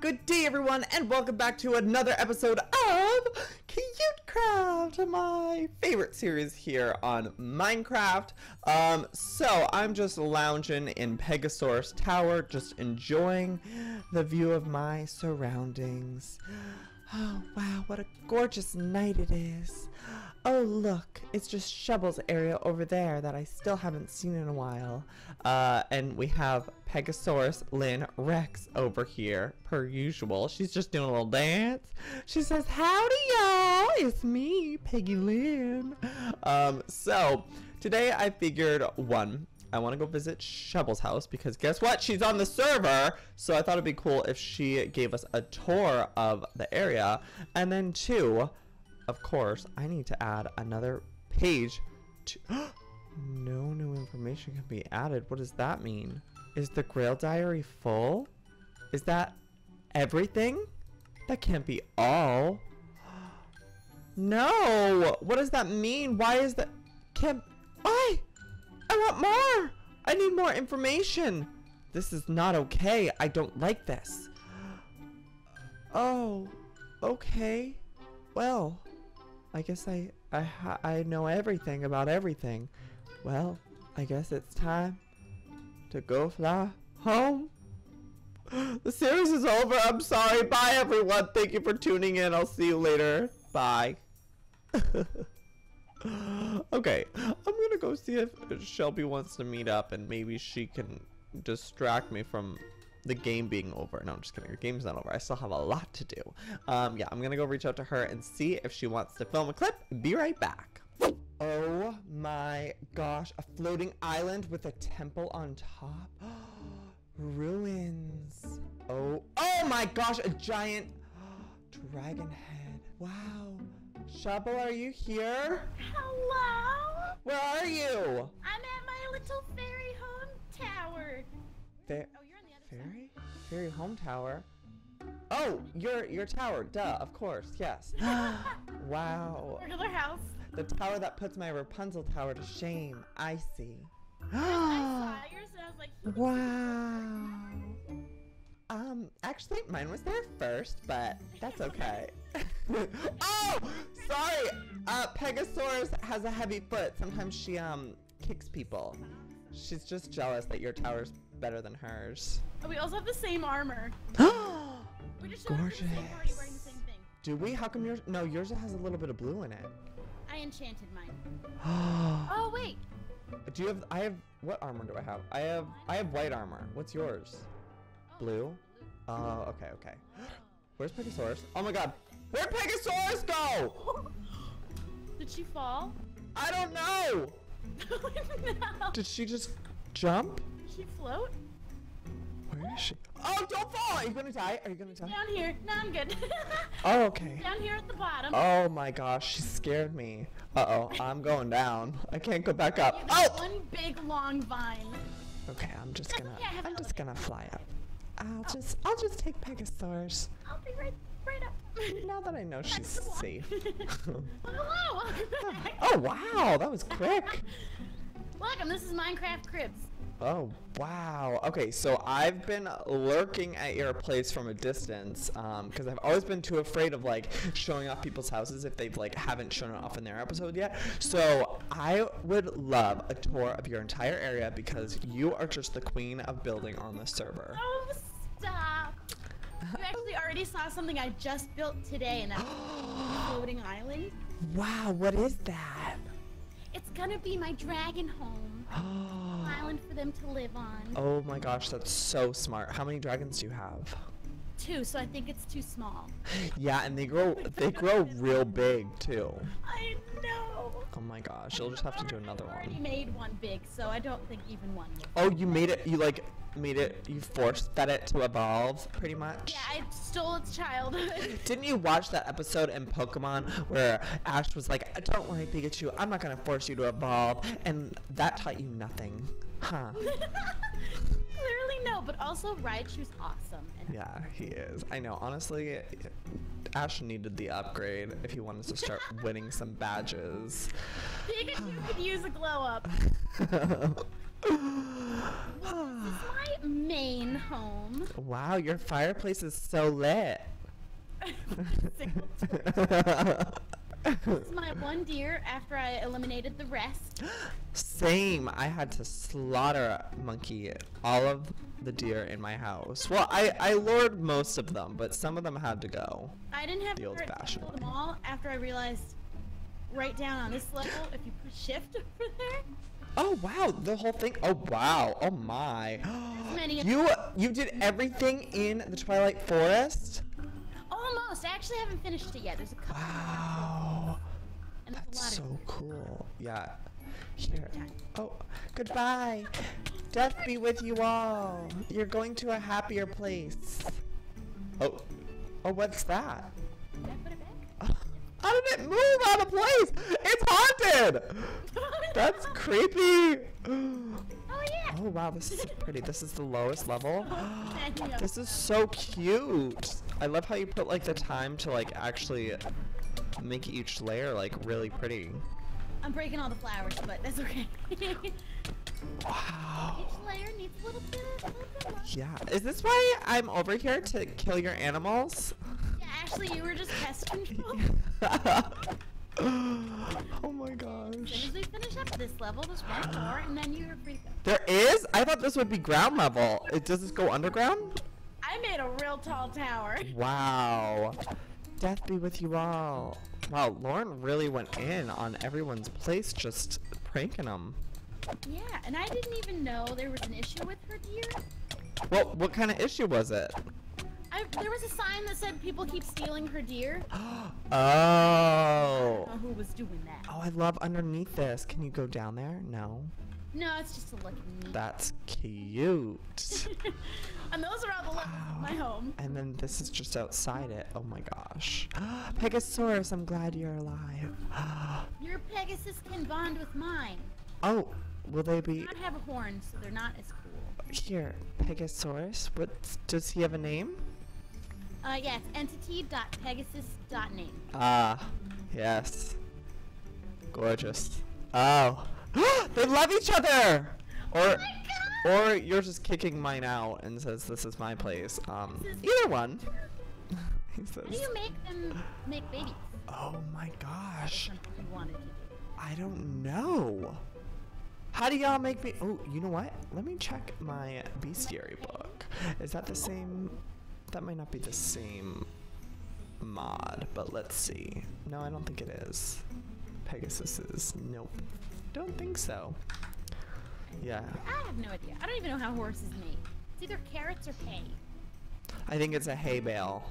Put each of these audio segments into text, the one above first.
Good day, everyone, and welcome back to another episode of Cute Craft, my favorite series here on Minecraft. Um, so I'm just lounging in Pegasaurus Tower, just enjoying the view of my surroundings. Oh, wow, what a gorgeous night it is. Oh, look, it's just Shubble's area over there that I still haven't seen in a while. Uh, and we have Pegasaurus Lynn Rex over here, per usual. She's just doing a little dance. She says, Howdy, y'all. It's me, Peggy Lynn. Um, so, today I figured, one, I want to go visit Shubble's house because guess what? She's on the server. So I thought it'd be cool if she gave us a tour of the area. And then two, of course, I need to add another page to... no new information can be added. What does that mean? Is the Grail Diary full? Is that everything? That can't be all. No! What does that mean? Why is that... Can't... Why? I want more! I need more information! This is not okay. I don't like this. Oh, okay. Well, I guess I I I know everything about everything. Well, I guess it's time to go fly home. The series is over. I'm sorry. Bye, everyone. Thank you for tuning in. I'll see you later. Bye. okay, I'm gonna go see if Shelby wants to meet up and maybe she can distract me from the game being over. No, I'm just kidding. Her game's not over. I still have a lot to do. Um, yeah, I'm gonna go reach out to her and see if she wants to film a clip. Be right back. Oh my gosh, a floating island with a temple on top. Ruins. Oh, oh my gosh, a giant dragon head. Wow. Shubble, are you here? Hello? Where are you? I'm at my little fairy home tower. Fa Oh, you're on the other fairy? Fairy home tower? Oh, your your tower. Duh, of course. Yes. wow. Regular house. The tower that puts my Rapunzel tower to shame. I see. I saw yours and I was like, wow. Um, actually, mine was there first, but that's okay. oh, sorry. Uh, Pegasaurus has a heavy foot. Sometimes she um kicks people. She's just jealous that your tower's better than hers. Oh, we also have the same armor. We just showed up the same party Gorgeous. wearing the same thing. Do we? How come yours? No, yours has a little bit of blue in it. I enchanted mine. Oh, wait. Do you have? I have. What armor do I have? I have. I have white armor. What's yours? Oh, Blue. Oh, okay, okay. Where's Pegasaurus? Oh my God! Where'd Pegasaurus go? Did she fall? I don't know. no. Did she just jump? Did she float? Where is she? Oh, don't fall! Are you gonna die? Are you gonna die? Down here. No, I'm good. Oh, okay. Down here at the bottom. Oh my gosh, she scared me. Uh oh, I'm going down. I can't go back up. You Oh! got One big long vine. Okay, I'm just gonna. Yeah, I have I'm just gonna fly up. I'll just. I'll just take Pegasaurus. I'll be right, right up. Now that I know she's That's the safe. Hello. Oh wow, that was quick. Welcome. This is Minecraft Cribs. Oh wow. Okay, so I've been lurking at your place from a distance um, because I've always been too afraid of like showing off people's houses if they've like haven't shown it off in their episode yet. So I would love a tour of your entire area because you are just the queen of building on the server. Oh, stop. You actually already saw something I just built today in a floating island. Wow, what is that? It's gonna be my dragon home. Oh, Island for them to live on. Oh my gosh, that's so smart. How many dragons do you have? Two, so I think it's too small. Yeah, and they grow they grow real big too. I know. Oh my gosh, you'll just have to do another one. I already one. made one big, so I don't think even one will. Oh, you made it. You like made it. You forced fed it to evolve, pretty much. Yeah, I stole its childhood. Didn't you watch that episode in Pokemon where Ash was like, I "Don't worry, Pikachu. I'm not gonna force you to evolve," and that taught you nothing, huh? Clearly no, but also Raichu's awesome. And Yeah, he is. I know. Honestly, Ash needed the upgrade if he wanted to start winning some badges. Pikachu could use a glow up. This is my main home. wow, your fireplace is so lit. This is my one deer after I eliminated the rest. Same. I had to slaughter monkey all of the deer in my house. Well, I I lured most of them, but some of them had to go. I didn't have The the courage to old-fashioned kill them all after I realized right down on this level, if you push shift over there, Oh wow, the whole thing. Oh wow. Oh my. many- you you did everything in the Twilight Forest? Almost. I actually haven't finished it yet. There's a couple Wow. and That's so of cool. Yeah. Here. Oh, goodbye. Death be with you all. You're going to a happier place. Oh. Oh, what's that? Did I put it back? How did it move out of place? It's haunted! That's creepy! Oh yeah. Oh wow, this is pretty. This is the lowest level. This is so cute. I love how you put like the time to like actually make each layer like really pretty. I'm breaking all the flowers, but that's okay. Each Wow. layer needs a little bit, a little bit more. Yeah. Is this why I'm over here to kill your animals? Yeah, actually, you were just pest control. oh my As gosh. soon as we finish up this level, there's one more, and then you're free. There is? I thought this would be ground level. It does this go underground? I made a real tall tower. Wow. Death be with you all. Wow, Lauren really went in on everyone's place just pranking them. Yeah, and I didn't even know there was an issue with her deer. Well, what kind of issue was it? I, there was a sign that said people keep stealing her deer. Oh. I Oh. don't know who was doing that. Oh, I love underneath this. Can you go down there? No. No, it's just a look at me. That's cute. and those are all the levels of my home. And then this is just outside it. Oh my gosh. Pegasaurus, I'm glad you're alive. Your Pegasus can bond with mine. oh, will they be They don't have a horn, so they're not as cool. here? Pegasaurus? What does he have a name? Uh, yes, yeah, entity.pegasus.name. Ah, yes. Gorgeous. Oh. they love each other! Or or you're just kicking mine out and says this is my place. Um either one. he How do you make them make babies? Oh my gosh. Something wanted to. I don't know. How do y'all make me Oh, you know what? Let me check my bestiary book. Is that the same that might not be the same mod, but let's see. No, I don't think it is. Pegasus is nope. Don't think so. Yeah. I have no idea. I don't even know how horses mate. It's either carrots or hay. I think it's a hay bale.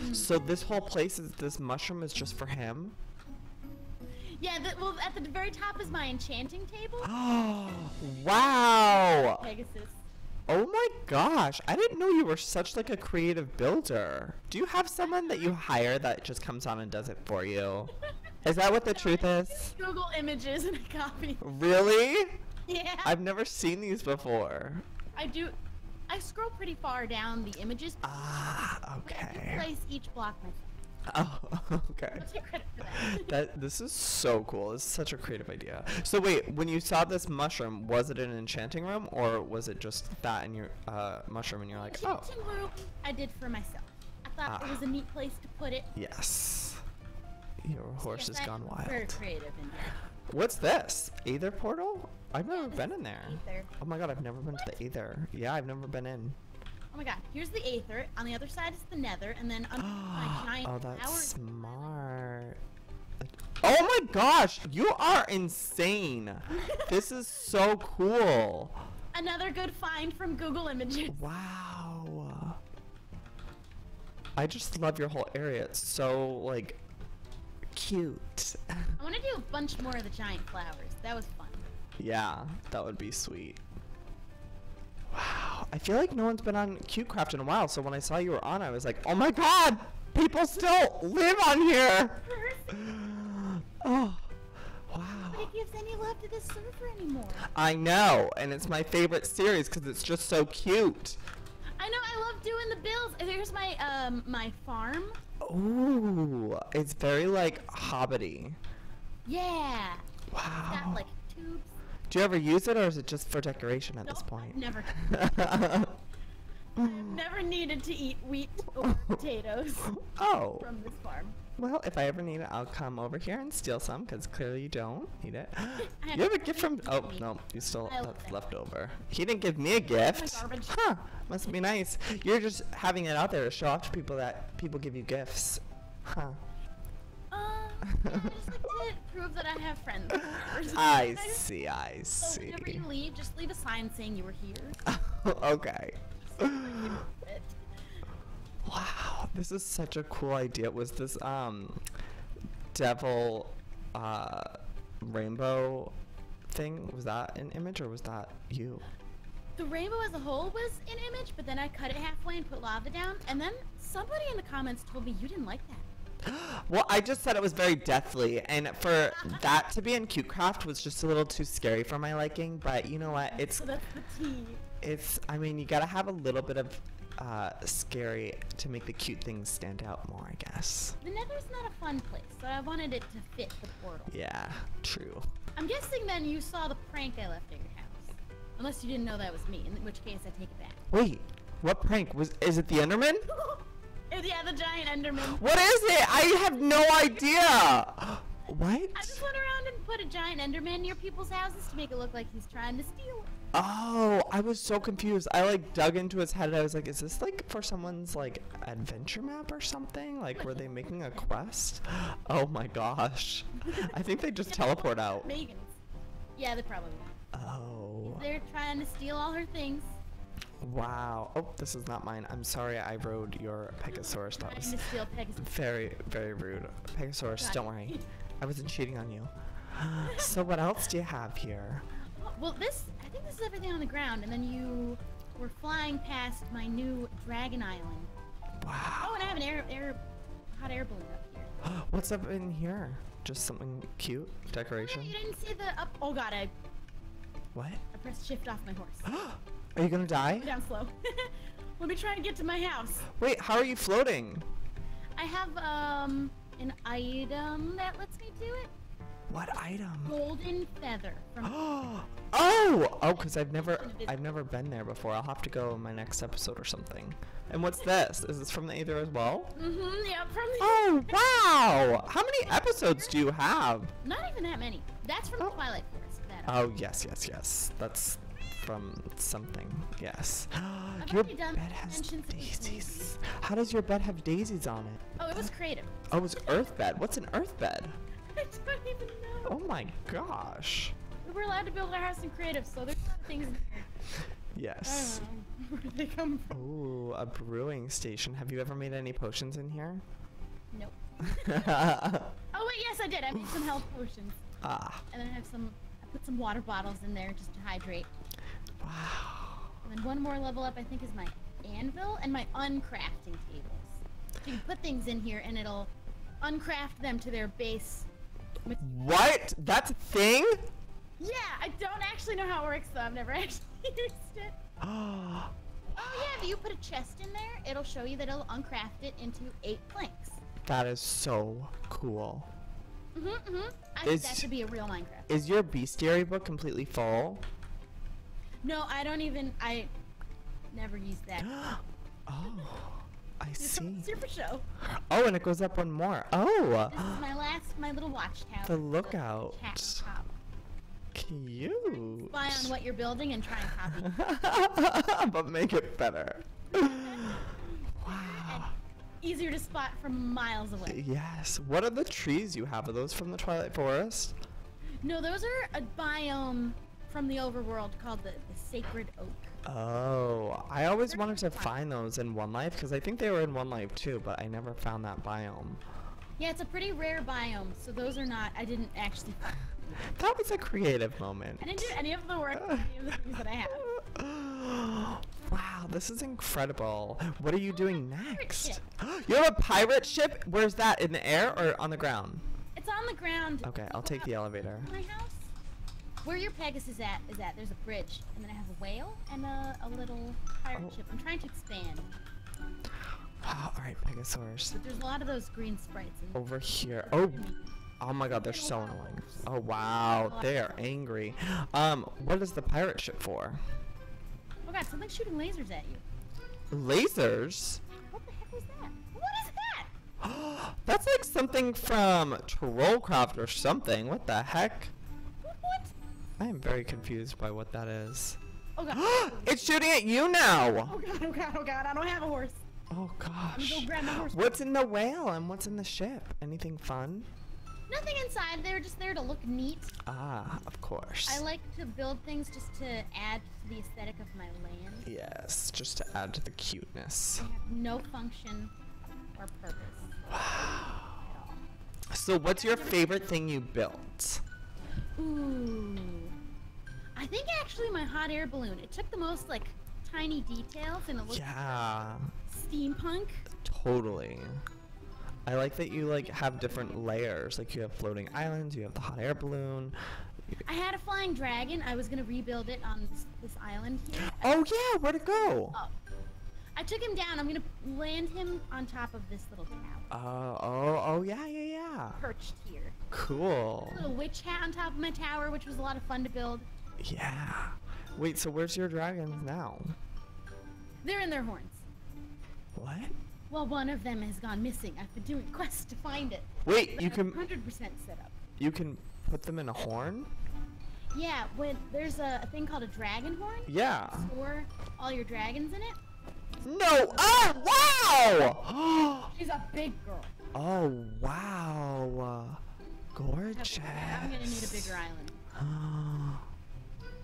Mm. So this whole place is this mushroom is just for him? Yeah, the, well, at the very top is my enchanting table. Oh wow! Pegasus. Oh my gosh, I didn't know you were such like a creative builder. Do you have someone that you hire that just comes on and does it for you? Is that what the truth is? Google images and a copy. Really? Yeah. I've never seen these before. I do. I scroll pretty far down the images. Ah, I okay. place each block myself. Oh, okay. Credit for that. That this is so cool. It's such a creative idea. So wait, when you saw this mushroom, was it an enchanting room or was it just that in your uh, mushroom and you're like, oh, Enchanting room I did for myself. I thought it was a neat place to put it. yes. Your horse Yes, has I- gone Very wild. creative in. What's this? Aether portal? I've never been in there. Aether. Oh my god, I've never been to the Aether. Yeah, I've never been in. Oh my god, here's the Aether. On the other side is the Nether, and then under my giant oh, that's is smart. Oh my gosh, you are insane. this is so cool. another good find from Google Images. Wow. I just love your whole area. It's so like cute. I want to do a bunch more of the giant flowers. That was fun. Yeah, that would be sweet. Wow. I feel like no one's been on CuteCraft in a while, so when I saw you were on, I was like, oh my god! People still live on here! Oh, wow. Nobody gives any love to this server anymore. I know, and it's my favorite series because it's just so cute. I know. I love doing the builds. Here's my um my farm. Ooh, it's very like hobbity. Yeah. Got Wow. like tubes. Do you ever use it, or is it just for decoration at this Nope, point? Never, I've never needed to eat wheat or potatoes oh, from this farm. well, if I ever need it, I'll come over here and steal some, because clearly you don't need it. You have a gift from. Oh no, you still left over. He didn't give me a gift. Huh? Must be nice. You're just having it out there to show off to people that people give you gifts. Huh? Uh, to prove that I have friends. I see. I So see. whenever you leave, just leave a sign saying you were here. okay. Wow, this is such a cool idea. Was this um devil uh rainbow thing? Was that an image or was that you? The rainbow as a whole was an image, but then I cut it halfway and put lava down, and then somebody in the comments told me you didn't like that. Well, I just said it was very deathly, and for that to be in Cute Craft was just a little too scary for my liking. But you know what? It's So that's the tea. it's. I mean, you gotta have a little bit of uh, scary to make the cute things stand out more, I guess. The Nether's not a fun place, so I wanted it to fit the portal. Yeah, true. I'm guessing then you saw the prank I left at your house. Unless you didn't know that was me, in which case I take it back. Wait, what prank was? Is it the Enderman? yeah, the giant Enderman. What is it? I have no idea. What? I just went around and put a giant Enderman near people's houses to make it look like he's trying to steal it. Oh, I was so confused. I like dug into his head and I was like, is this like for someone's like adventure map or something? Like were they making a quest? Oh my gosh. I think they just teleport out. Megan's. Yeah, they probably will. Oh. They're trying to steal all her things. Wow. Oh, this is not mine. I'm sorry I rode your Pegasaurus. That was very, very rude. Pegasaurus, don't worry. I wasn't cheating on you. so what else do you have here? Well, this, I think this is everything on the ground, and then you were flying past my new Dragon Island. Wow. Oh, and I have an air, air, hot air balloon up here. What's up in here? Just something cute? Oh, Decoration? yeah, you didn't see the up. Oh god, I, What? I pressed shift off my horse. Are you gonna die? Go down slow. Let me try to get to my house. Wait, how are you floating? I have um an item that lets me do it. What item? Golden feather from oh, oh, because I've never, I've never been there before. I'll have to go in my next episode or something. And what's this? Is this from the Aether as well? Mm-hmm. Yeah, from the. Oh wow! How many episodes do you have? Not even that many. That's from Oh. the Twilight Forest. That Oh yes, yes, yes. That's from something. Yes. Your bed has mentions of these daisies. How does your bed have daisies on it? Oh, it was creative. Oh, it was earth bed. What's an earth bed? I don't even know. Oh my gosh. We were allowed to build our house in creative, so there's a lot of things in here. I Yes. where they come from. Ooh, a brewing station. Have you ever made any potions in here? Nope. Oh wait, yes I did. I made some health potions, Ah. and then I have some. I put some water bottles in there just to hydrate. Wow. And then one more level up, I think, is my anvil and my uncrafting tables. So you can put things in here, and it'll uncraft them to their base. What? That's a thing? Yeah, I don't actually know how it works though. I've never actually used it. Oh, Oh yeah, if you put a chest in there, it'll show you that it'll uncraft it into eight planks. that is so cool. Mhm, mhm. I think that Is- should be a real Minecraft. Is your bestiary book completely full? No, I don't even. I never used that. oh, I see. Super show. Oh, and it goes up one more. Oh, This is my last, my little watchtower. The lookout. Cute. Spy on what you're building and try and copy. but make it better. wow. Easier to spot from miles away. Yes. What are the trees you have? Are those from the Twilight Forest? No, those are a biome from the overworld called the, the Sacred Oak. Oh, I always wanted to find those in One Life because I think they were in One Life too, but I never found that biome. Yeah, it's a pretty rare biome, so those are not. I didn't actually. That was a creative moment. I didn't do any of the work, any of the things that I have. wow, this is incredible. What are you oh, doing next? You have a pirate ship? Where's that? In the air or on the ground? It's on the ground. Okay, I'll take the elevator. My house. Where your Pegasus at is at. There's a bridge, and then I have a whale and a, a little pirate Oh. ship. I'm trying to expand, Wow, alright, Pegasaurus. but there's a lot of those green sprites. Over here. Oh, Oh my god, they're so annoying. Oh wow, they are angry. Um, what is the pirate ship for? Oh god, something's shooting lasers at you. Lasers? What the heck was that? What is that? That's like something from Trollcraft or something. What the heck? What? I am very confused by what that is. Oh god. it's shooting at you now! oh god, oh god, oh god, I don't have a horse. Oh gosh. go grab my horse. What's in the whale and what's in the ship? Anything fun? Nothing inside, they're just there to look neat. Ah, of course. I like to build things just to add to the aesthetic of my land. Yes, just to add to the cuteness. They have no function or purpose. Wow. So, what's your favorite thing you built? Ooh. I think actually my hot air balloon. It took the most like tiny details and it looked Yeah, steampunk. totally. I like that you like have different layers. Like you have floating islands, you have the hot air balloon. I had a flying dragon. I was gonna rebuild it on this, this island here. Oh yeah, where'd it go? Oh. I took him down. I'm gonna land him on top of this little tower. Oh, oh, oh yeah, yeah, yeah. Perched here. Cool. Little witch hat on top of my tower, which was a lot of fun to build. Yeah. Wait, so where's your dragons now? They're in their horns. What? Well, one of them has gone missing. I've been doing quests to find it. Wait, you can 100% set up. you can put them in a horn? Yeah, when there's a, a thing called a dragon horn. Yeah. Store all your dragons in it. No. Oh wow. She's a big girl. oh wow. Gorgeous. I'm gonna need a bigger island.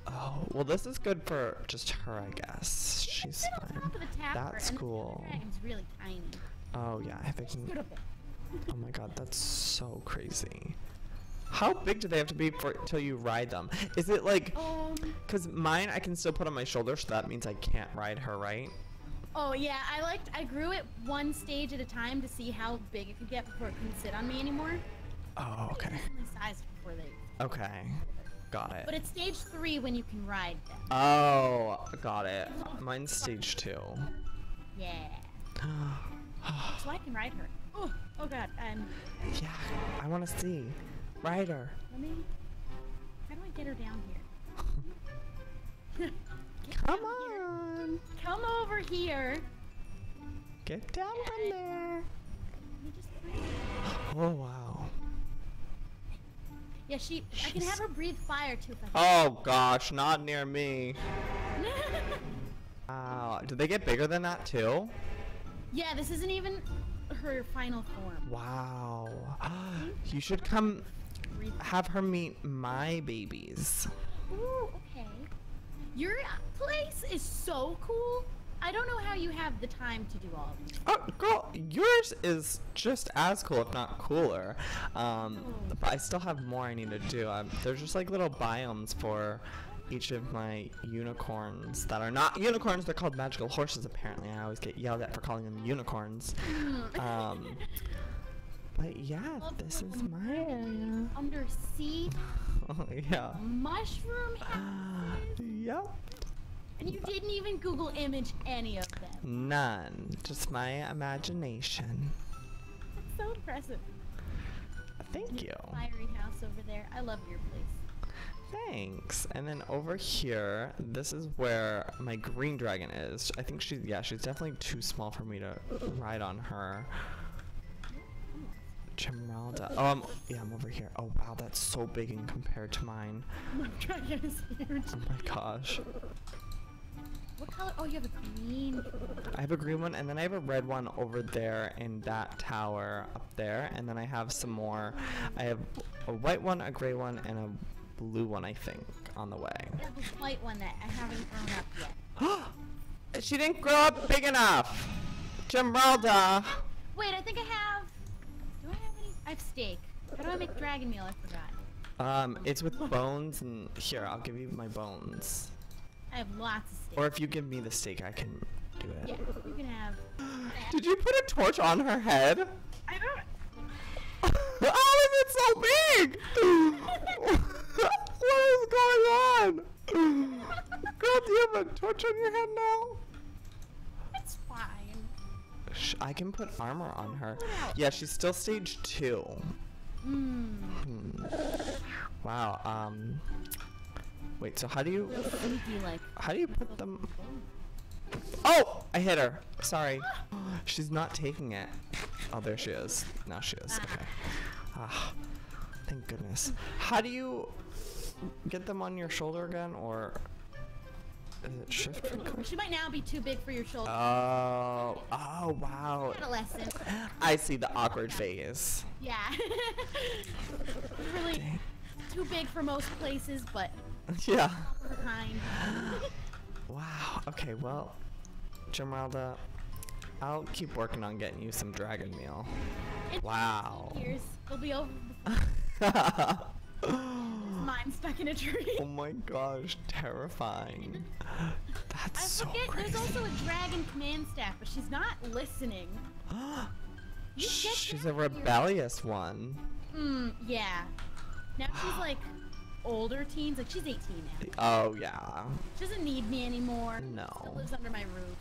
Oh, well this is good for just her, I guess. She's fine. top of the That's cool. really tiny. Oh yeah, I think. Oh my god, that's so crazy. How big do they have to be for till you ride them? Is it like, Um. cause mine I can still put on my shoulder, so that means I can't ride her, right? Oh yeah, I liked. I grew it one stage at a time to see how big it could get before it couldn't sit on me anymore. Oh, okay. Sized before they. Okay, got it. But it's stage three when you can ride them. Oh, got it. Mine's stage two. Yeah. So I can ride her. Oh, oh god. Um, yeah, I want to see. Ride her. let me. How do I get her down here? Come down here. on. Come over here. Get down from there. Let me just. Oh wow. Yeah, she. I can have her breathe fire too. Oh gosh, not near me. Wow. Did they get bigger than that too? yeah, this isn't even her final form. Wow. You should come have her meet my babies. Ooh, okay. Your place is so cool. I don't know how you have the time to do all of these. Oh, girl, yours is just as cool, if not cooler. Um, but I still have more I need to do. Um, there's just like little biomes for each of my unicorns that are not unicorns. They're called magical horses, apparently. I always get yelled at for calling them unicorns. Um, but yeah, this is my area. Undersea Oh, yeah. mushroom houses. Yep. And you didn't even Google image any of them. None. Just my imagination. That's so impressive. Thank you. Fiery house over there. I love your place. Thanks. And then over here, this is where my green dragon is. I think she's, yeah, she's definitely too small for me to ride on her. Chimeralda. Oh, I'm, yeah, I'm over here. Oh, wow, that's so big in compared to mine. My dragon is huge. Oh my gosh. What color? Oh, you have a green. I have a green one, and then I have a red one over there in that tower up there. And then I have some more. I have a white one, a gray one, and a blue one, I think, on the way. I have a white one that I haven't grown up yet. she didn't grow up big enough. Jimeralda. Wait, I think I have. Do I have any? I have steak. How do I make dragon meal? I forgot. Um, it's with bones, and here, I'll give you my bones. I have lots of steak. Or if you give me the steak, I can do it. yeah, you can have. Did you put a torch on her head? I don't. How is it so big? what is going on? Girl, do you have a torch on your head now? It's fine. Sh- I can put armor on her. Yeah, she's still stage two. Mmm. Hmm. Wow. Um. Wait. So how do you like. how do you put them? Oh! I hit her. Sorry. She's not taking it. Oh, there she is. Now she is. Okay. Ah. Thank goodness. How do you get them on your shoulder again, or is it shift? She might now be too big for your shoulder. Oh. Oh wow. Adolescent. I see the awkward phase. Yeah. really Dang. too big for most places, but Yeah. Wow. Okay. Well, Jamalda, I'll keep working on getting you some dragon meal. It's Wow. Years. It'll be over. Mine stuck in a tree. oh my gosh, terrifying. I That's so forget crazy. there's also a dragon command staff, but she's not listening. She's a rebellious one. Mm, yeah. Now she's like older teens, like she's 18 now. Oh yeah. She doesn't need me anymore. No. Still lives under my roof.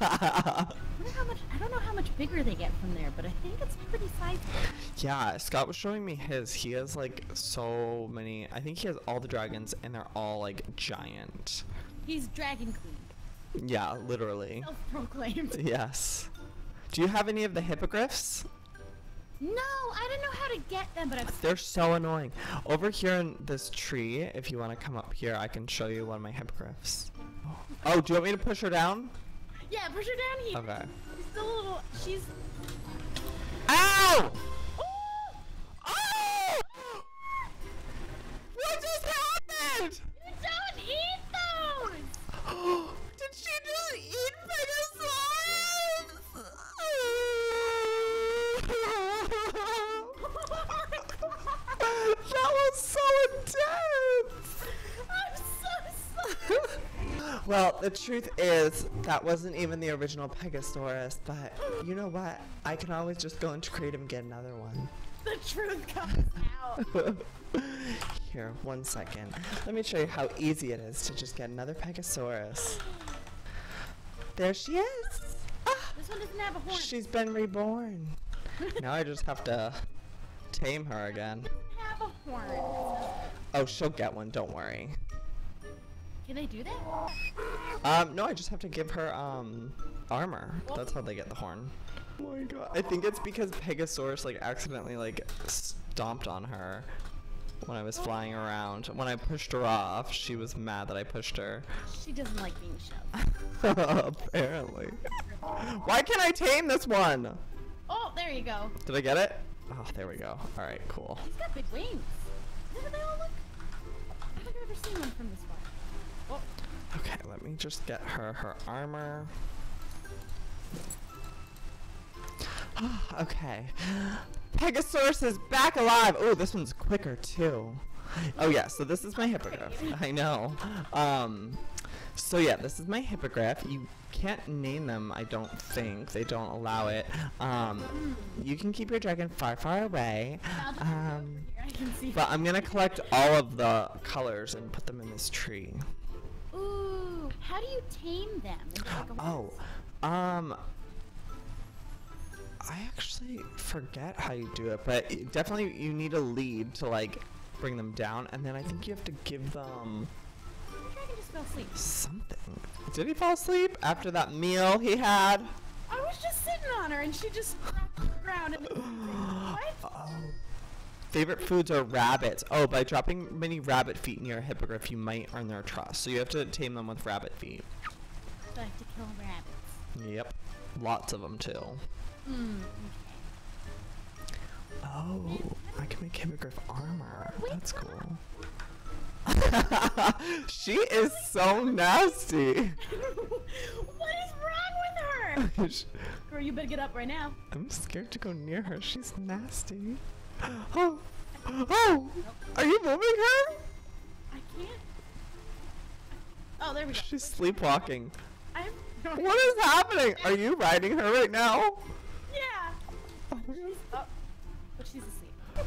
I how much. I don't know how much bigger they get from there, but I think it's pretty sizable. yeah, Scott was showing me his. He has like so many. I think he has all the dragons, and they're all like giant. He's Dragon Queen, Yeah, literally. self-proclaimed. Yes. Do you have any of the hippogriffs? No, I don't know how to get them, but I've. They're so annoying. Over here in this tree, if you want to come up here, I can show you one of my hippogriffs. Oh, do you want me to push her down? Yeah, push her down here. Okay. She's still a little. She's. Ow! Oh! oh! What just happened? You don't eat those. Did she just eat Pegasus? Was so intense. I'm so sorry. Well, the truth is, that wasn't even the original Pegasaurus, but you know what? I can always just go into Creative and get another one. the truth comes out. Here, one second. Let me show you how easy it is to just get another Pegasaurus. There she is. Ah, This one doesn't have a horn. she's been reborn. Now I just have to tame her again. Have a horn. Oh, she'll get one, don't worry. Can they do that? Um, no, I just have to give her, um, armor. That's how they get the horn. Oh my god. I think it's because Pegasaurus, like, accidentally, like, stomped on her when I was flying around. When I pushed her off, she was mad that I pushed her. She doesn't like being shoved. Apparently. Why can't I tame this one? Oh, there you go. Did I get it? Oh, there we go. Alright, cool. He's got big wings. Look at they all look. I think I've ever seen one from this far. Oh, Okay, let me just get her her armor. okay. Pegasaurus is back alive. Oh, this one's quicker too. Oh yeah, so this is my hippogriff. I know. Um so yeah, this is my hippogriff. You can't name them, I don't think. They don't allow it. Um you can keep your dragon far, far away. Um here, I can see. but I'm gonna collect all of the colors and put them in this tree. Ooh, how do you tame them? Like Oh, um, I actually forget how you do it, but definitely you need a lead to like bring them down, and then I think you have to give them The dragon just fell asleep. something. Did he fall asleep after that meal he had? I was just sitting on her and she just dropped to the ground and what? Oh. Favorite foods are rabbits. Oh, by dropping many rabbit feet near a hippogriff, you might earn their trust. So you have to tame them with rabbit feet. So I have to kill rabbits. Yep, lots of them too. Hmm. Oh, I can make hippogriff armor. That's cool. she is so nasty. What is wrong with her? Girl, you better get up right now. I'm scared to go near her. She's nasty. Oh, oh, are you moving her? I can't. Oh, there we go. She's sleepwalking. I'm. What is happening? Are you riding her right now? Yeah. Oh my God. Oh, but she's asleep.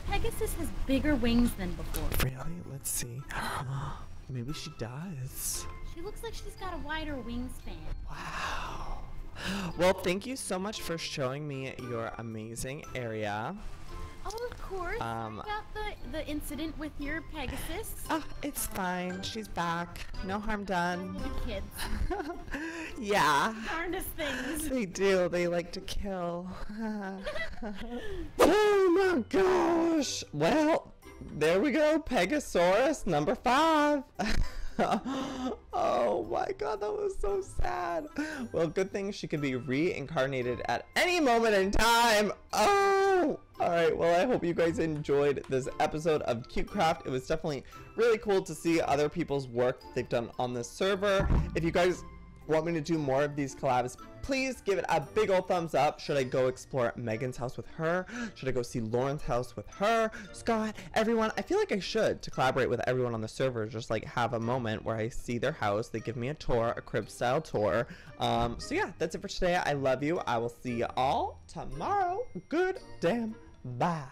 Pegasus has bigger wings than before. Really? Let's see. Maybe she does. She looks like she's got a wider wingspan. Wow. Well, thank you so much for showing me your amazing area. Oh, of course. Um, About the the incident with your Pegasus. Ah, it's fine. She's back. No harm done. The kids. yeah. Darndest things. They do. They like to kill. oh my gosh. Well, there we go. Pegasaurus number five. oh my god, that was so sad. Well, good thing she can be reincarnated at any moment in time. Oh! Alright, well, I hope you guys enjoyed this episode of CuteCraft. It was definitely really cool to see other people's work they've done on this server. If you guys want me to do more of these collabs, please give it a big old thumbs up. Should I go explore Megan's house with her? Should I go see Lauren's house with her? Scott, everyone? I feel like I should to collaborate with everyone on the server. Just like have a moment where I see their house. They give me a tour, a crib style tour. Um, so yeah, that's it for today. I love you. I will see you all tomorrow. Good damn bye.